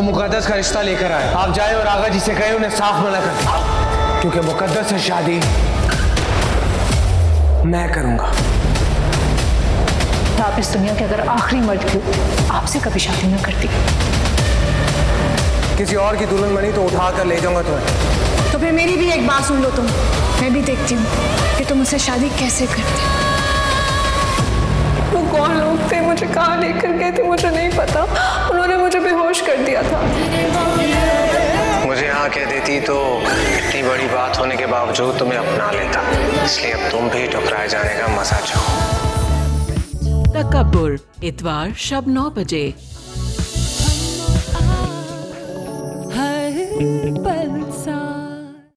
वो मुकद्दस का रिश्ता लेकर आए। आप जाए और आगा जी से कहें उन्हें साफ़ मना कर क्योंकि मुकद्दस से शादी मैं करूँगा। आप इस दुनिया के अगर आखिरी मर्द हो, आपसे कभी शादी न करती। किसी और की दुल्हन बनी तो उठा कर ले जाऊँगा तुम्हें। तो फिर मेरी भी एक बात सुन लो तुम। मैं भी देखती हूँ कि तुम मुझसे शादी कैसे करते वो कौन लोग थे? मुझे कहाँ लेकर गए थे? मुझे नहीं पता। बेहोश कर दिया था। मुझे यहाँ कह देती तो इतनी बड़ी बात होने के बावजूद तुम्हें अपना लेता। इसलिए अब तुम भी ठुकराए जाने का मज़ा चाहो। तकबर इतवार शब नौ बजे।